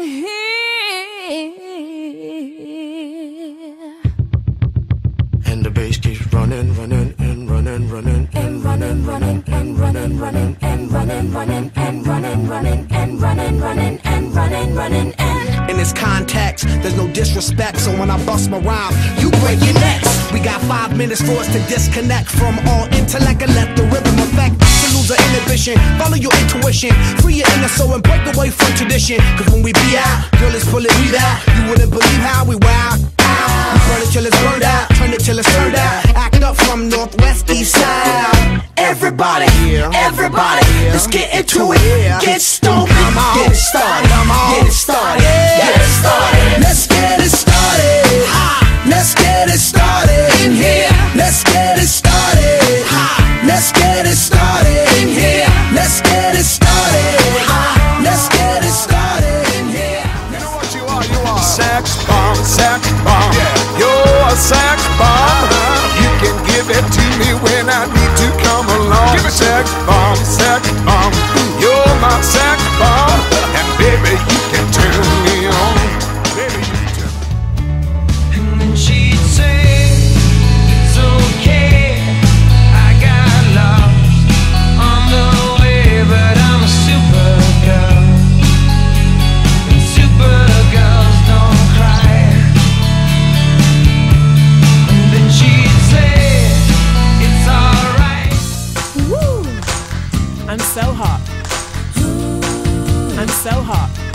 here. And the bass keeps running, running, and running, running, and running, running, and running, running, and running, running, and running, running, and running, running, and running, running, and. In this context, there's no disrespect, so when I bust my rhyme, you break your necks. We got five minutes for us to disconnect from all intellect and let the rhythm affect. To lose the inhibition, follow your intuition, free your inner soul and break away from tradition. Cause when we be out, girl, it's pulling we out. You wouldn't believe how we wow. Ow. We burn it till it's burned out, turn it till it's turned out. Act up from northwest, east side. Everybody, everybody, let's get into it. Get stoked, get it started, get it started, sex bomb. Yeah. You're a sex bomb. Uh-huh. You can give it to me when I need to come along. Give it sex so hot. I'm so hot.